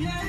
yeah.